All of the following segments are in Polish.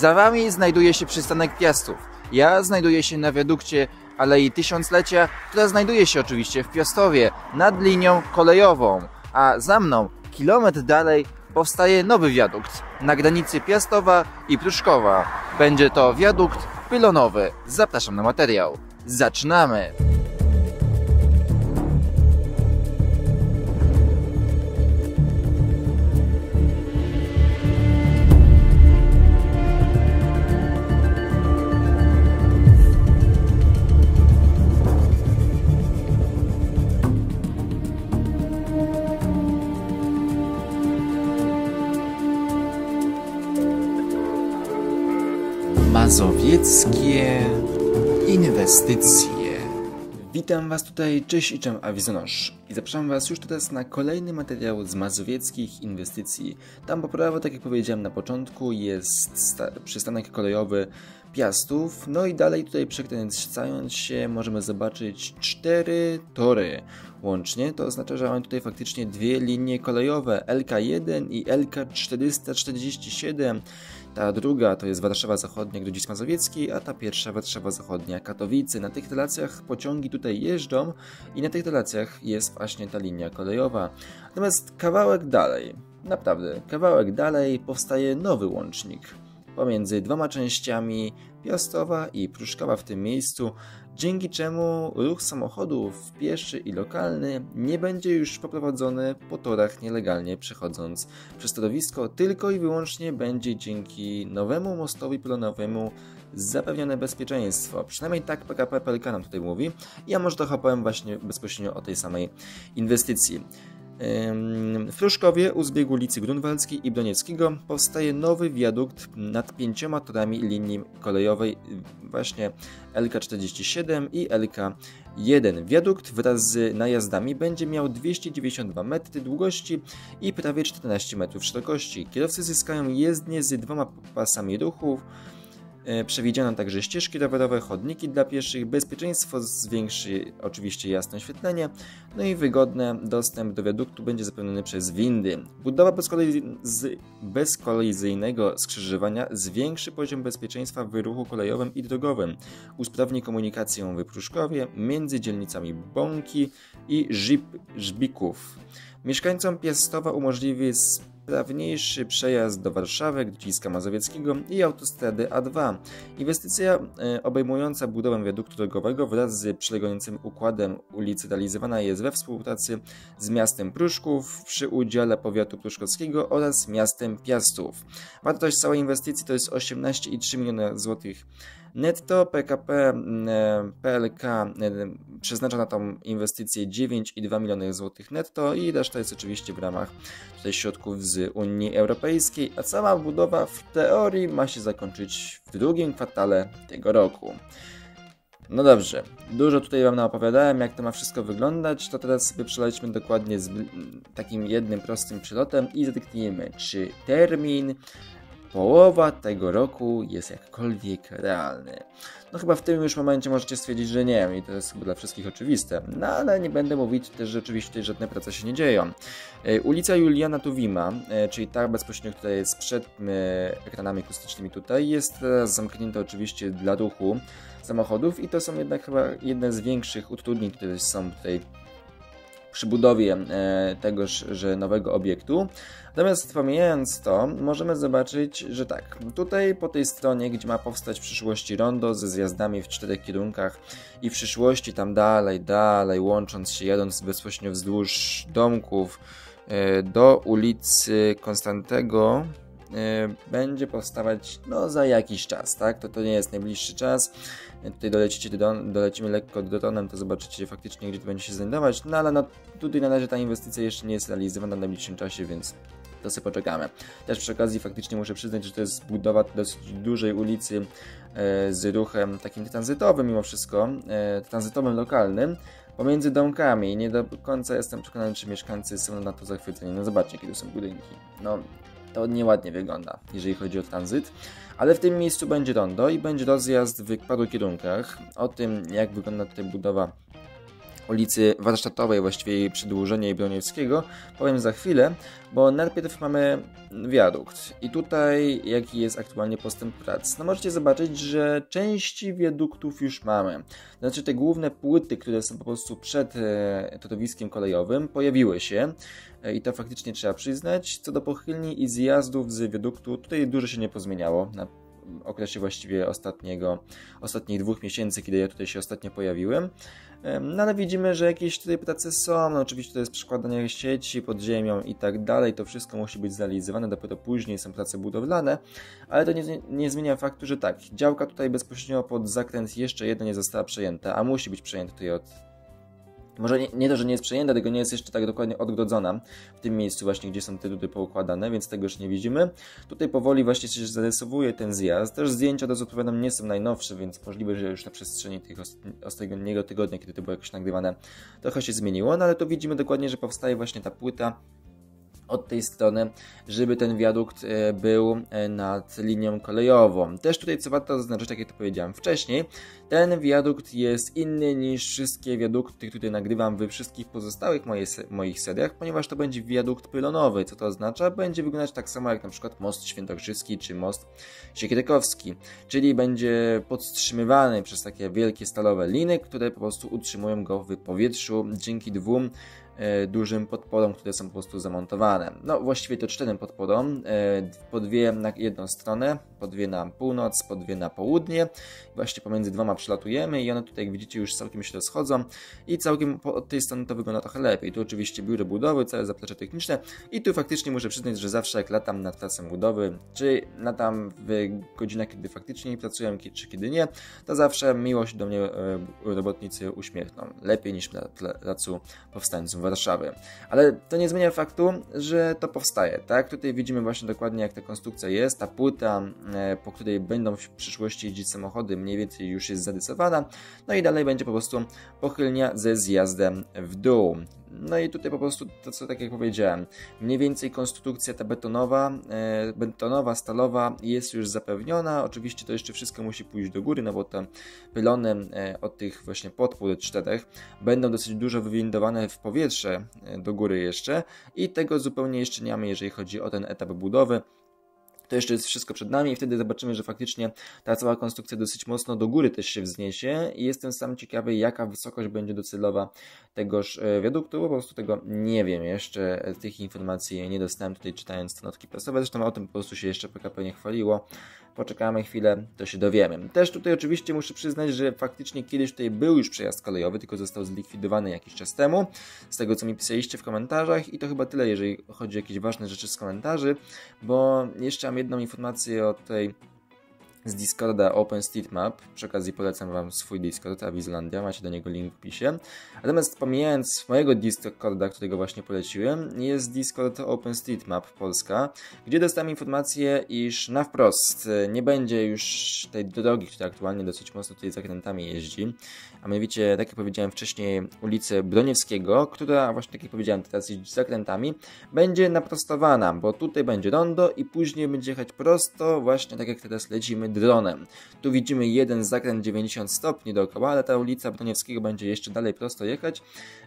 Za wami znajduje się przystanek Piastów. Ja znajduję się na wiadukcie Alei Tysiąclecia, która znajduje się oczywiście w Piastowie, nad linią kolejową. A za mną, kilometr dalej, powstaje nowy wiadukt na granicy Piastowa i Pruszkowa. Będzie to wiadukt pylonowy. Zapraszam na materiał. Zaczynamy! Mazowieckie inwestycje. Witam Was tutaj, cześć i czem Awizonosz. I zapraszam Was już teraz na kolejny materiał z mazowieckich inwestycji. Tam po prawo, tak jak powiedziałem na początku, jest przystanek kolejowy Piastów. No i dalej tutaj przekręcając się możemy zobaczyć cztery tory łącznie. To oznacza, że mamy tutaj faktycznie dwie linie kolejowe LK1 i LK447. Ta druga to jest Warszawa Zachodnia, Grodzisk Mazowiecki, a ta pierwsza Warszawa Zachodnia, Katowice. Na tych relacjach pociągi tutaj jeżdżą i na tych relacjach jest właśnie ta linia kolejowa. Natomiast kawałek dalej, naprawdę, kawałek dalej powstaje nowy łącznik pomiędzy dwoma częściami Piastowa i Pruszkowa w tym miejscu, dzięki czemu ruch samochodów pieszy i lokalny nie będzie już poprowadzony po torach nielegalnie przechodząc przez torowisko, tylko i wyłącznie będzie dzięki nowemu mostowi pylonowemu zapewnione bezpieczeństwo. Przynajmniej tak PKP PLK nam tutaj mówi. Ja może trochę powiem właśnie bezpośrednio o tej samej inwestycji. W Pruszkowie u zbiegu ulicy Grunwaldzkiej i Bronieckiego powstaje nowy wiadukt nad pięcioma torami linii kolejowej właśnie LK47 i LK1. Wiadukt wraz z najazdami będzie miał 292 metry długości i prawie 14 metrów szerokości. Kierowcy zyskają jezdnie z dwoma pasami ruchów, przewidziano także ścieżki rowerowe, chodniki dla pieszych, bezpieczeństwo zwiększy oczywiście jasne oświetlenie, no i wygodny dostęp do wiaduktu będzie zapewniony przez windy. Budowa bezkolizyjnego skrzyżowania zwiększy poziom bezpieczeństwa w ruchu kolejowym i drogowym, usprawni komunikację w Pruszkowie między dzielnicami Bąki i Żib Żbików. Mieszkańcom Piastowa umożliwi sprawniejszy przejazd do Warszawy, Gdańska Mazowieckiego i autostrady A2. Inwestycja e, obejmująca budowę wiaduktu drogowego wraz z przylegającym układem ulicy realizowana jest we współpracy z miastem Pruszków przy udziale powiatu pruszkowskiego oraz miastem Piastów. Wartość całej inwestycji to jest 18,3 miliony złotych Netto PKP PLK przeznacza na tą inwestycję 9,2 miliony złotych netto i reszta jest oczywiście w ramach tutaj środków z Unii Europejskiej, a cała budowa w teorii ma się zakończyć w drugim kwartale tego roku. No dobrze, dużo tutaj Wam opowiadałem, jak to ma wszystko wyglądać, to teraz sobie przelećmy dokładnie z takim jednym prostym przylotem i zdeteknijmy, czy termin połowa tego roku jest jakkolwiek realny. No chyba w tym już momencie możecie stwierdzić, że nie i to jest chyba dla wszystkich oczywiste. No ale nie będę mówić też, że oczywiście żadne prace się nie dzieją. E, ulica Juliana Tuwima, e, czyli ta bezpośrednio, która jest przed e, ekranami akustycznymi tutaj, jest zamknięta oczywiście dla ruchu samochodów i to są jednak chyba jedne z większych utrudnień, które są tutaj przy budowie e, tegoż że nowego obiektu. Natomiast pomijając to, możemy zobaczyć, że tak, tutaj po tej stronie, gdzie ma powstać w przyszłości rondo ze zjazdami w czterech kierunkach i w przyszłości tam dalej, dalej, łącząc się, jadąc bezpośrednio wzdłuż domków e, do ulicy Konstantego, będzie powstawać no, za jakiś czas, tak? To, to nie jest najbliższy czas tutaj dolecicie, dolecimy lekko dronem, to zobaczycie faktycznie, gdzie to będzie się znajdować, no ale no, tutaj na razie ta inwestycja jeszcze nie jest realizowana w najbliższym czasie, więc to sobie poczekamy. Też przy okazji faktycznie muszę przyznać, że to jest budowa dosyć dużej ulicy e, z ruchem takim tranzytowym mimo wszystko, e, tranzytowym lokalnym, pomiędzy domkami. Nie do końca jestem przekonany, czy mieszkańcy są na to zachwyceni. No zobaczcie, to są budynki. No, to nieładnie wygląda, jeżeli chodzi o tranzyt. Ale w tym miejscu będzie rondo i będzie rozjazd w paru kierunkach. O tym, jak wygląda tutaj budowa ulicy Warsztatowej, właściwie jej przedłużenie Broniewskiego, powiem za chwilę, bo najpierw mamy wiadukt i tutaj jaki jest aktualnie postęp prac. No możecie zobaczyć, że części wiaduktów już mamy. Znaczy te główne płyty, które są po prostu przed e, torowiskiem kolejowym pojawiły się e, i to faktycznie trzeba przyznać. Co do pochylni i zjazdów z wiaduktu, tutaj dużo się nie pozmieniało na okresie właściwie ostatniego, ostatnich dwóch miesięcy, kiedy ja tutaj się ostatnio pojawiłem. No ale widzimy, że jakieś tutaj prace są, no oczywiście to jest przekładanie sieci pod ziemią i tak dalej, to wszystko musi być zrealizowane, dopiero później są prace budowlane, ale to nie, nie zmienia faktu, że tak, działka tutaj bezpośrednio pod zakręt jeszcze jedna nie została przejęta, a musi być przejęta tutaj od może nie, nie, to, że nie jest przejęta, tylko nie jest jeszcze tak dokładnie odgrodzona w tym miejscu właśnie, gdzie są te dudy poukładane, więc tego już nie widzimy. Tutaj powoli właśnie się zarysowuje ten zjazd. Też zdjęcia, do odpowiadam, nie są najnowsze, więc możliwe, że już na przestrzeni tych ostatniego tygodnia, kiedy to było jakoś nagrywane, trochę się zmieniło, no ale to widzimy dokładnie, że powstaje właśnie ta płyta od tej strony, żeby ten wiadukt e, był e, nad linią kolejową. Też tutaj co warto zaznaczyć, tak jak to powiedziałem wcześniej, ten wiadukt jest inny niż wszystkie wiadukty, które nagrywam we wszystkich pozostałych moich, moich seriach, ponieważ to będzie wiadukt pylonowy. Co to oznacza? Będzie wyglądać tak samo jak na przykład most świętokrzyski czy most siekierkowski, czyli będzie podtrzymywany przez takie wielkie stalowe liny, które po prostu utrzymują go w powietrzu dzięki dwóm dużym podpodom, które są po prostu zamontowane. No właściwie to czterem podpodom, e, po dwie na jedną stronę, po dwie na północ, po dwie na południe. Właśnie pomiędzy dwoma przelatujemy i one tutaj jak widzicie już całkiem się rozchodzą i całkiem od tej strony to wygląda trochę lepiej. Tu oczywiście biuro budowy, całe zaplecze techniczne i tu faktycznie muszę przyznać, że zawsze jak latam nad pracą budowy, czy latam w godzinach, kiedy faktycznie pracuję, czy kiedy nie, to zawsze miło się do mnie e, robotnicy uśmiechną. Lepiej niż na placu powstańców Warszawy. Ale to nie zmienia faktu, że to powstaje, tak? Tutaj widzimy właśnie dokładnie jak ta konstrukcja jest, ta płyta, e, po której będą w przyszłości jeździć samochody, mniej więcej już jest zarysowana, no i dalej będzie po prostu pochylnia ze zjazdem w dół. No i tutaj po prostu to, co tak jak powiedziałem, mniej więcej konstrukcja ta betonowa, e, betonowa, stalowa jest już zapewniona. Oczywiście to jeszcze wszystko musi pójść do góry, no bo te pylony e, od tych właśnie podpór czterech będą dosyć dużo wywindowane w powietrze e, do góry jeszcze i tego zupełnie jeszcze nie mamy, jeżeli chodzi o ten etap budowy to jeszcze jest wszystko przed nami i wtedy zobaczymy, że faktycznie ta cała konstrukcja dosyć mocno do góry też się wzniesie. I jestem sam ciekawy, jaka wysokość będzie docelowa tegoż e, wiaduktu, po prostu tego nie wiem jeszcze, e, tych informacji nie dostałem tutaj czytając te notki prasowe, zresztą o tym po prostu się jeszcze PKP nie chwaliło, poczekamy chwilę, to się dowiemy. Też tutaj oczywiście muszę przyznać, że faktycznie kiedyś tutaj był już przejazd kolejowy, tylko został zlikwidowany jakiś czas temu, z tego co mi pisaliście w komentarzach i to chyba tyle, jeżeli chodzi o jakieś ważne rzeczy z komentarzy, bo jeszcze mam jedną informację o tej z Discorda OpenStreetMap. Przy okazji polecam Wam swój Discord, Awizlandia, macie do niego link w opisie. Natomiast pomijając mojego Discorda, którego właśnie poleciłem, jest Discord OpenStreetMap Polska, gdzie dostałem informację, iż na wprost nie będzie już tej drogi, która aktualnie dosyć mocno tutaj zakrętami jeździ, a mianowicie, tak jak powiedziałem wcześniej, ulicę Broniewskiego, która właśnie, tak jak powiedziałem, teraz jeździ zakrętami, będzie naprostowana, bo tutaj będzie rondo i później będzie jechać prosto, właśnie tak jak teraz lecimy dronem. Tu widzimy jeden zakręt 90 stopni dookoła, ale ta ulica Broniewskiego będzie jeszcze dalej prosto jechać.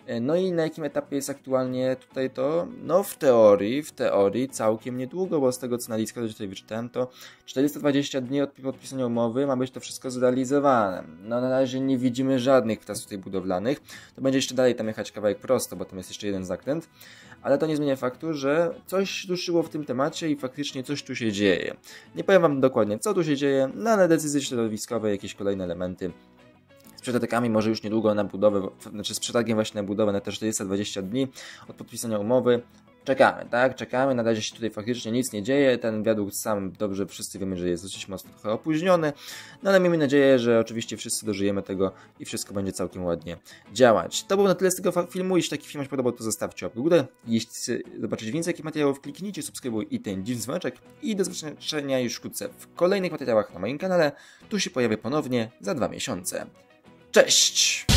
E, no i na jakim etapie jest aktualnie tutaj to? No w teorii, w teorii całkiem niedługo, bo z tego co na Discordzie tutaj wyczytałem, to 420 dni od podpisania umowy ma być to wszystko zrealizowane. No na razie nie widzimy żadnych prac tutaj budowlanych. To będzie jeszcze dalej tam jechać kawałek prosto, bo tam jest jeszcze jeden zakręt. Ale to nie zmienia faktu, że coś ruszyło w tym temacie i faktycznie coś tu się dzieje. Nie powiem Wam dokładnie, co tu się dzieje, no ale decyzje środowiskowe, jakieś kolejne elementy z przetargami może już niedługo na budowę, znaczy z przetargiem właśnie na budowę na te 420 dni od podpisania umowy czekamy, tak? Czekamy, na razie się tutaj faktycznie nic nie dzieje. Ten wiadukt sam dobrze wszyscy wiemy, że jest dosyć mocno trochę opóźniony, no ale miejmy nadzieję, że oczywiście wszyscy dożyjemy tego i wszystko będzie całkiem ładnie działać. To było na tyle z tego filmu. Jeśli taki film się podobał, to zostawcie łapkę górę. Jeśli chcecie zobaczyć więcej takich materiałów, kliknijcie subskrybuj i ten dziwny dzwoneczek. I do zobaczenia już wkrótce w kolejnych materiałach na moim kanale. Tu się pojawię ponownie za dwa miesiące. Cześć!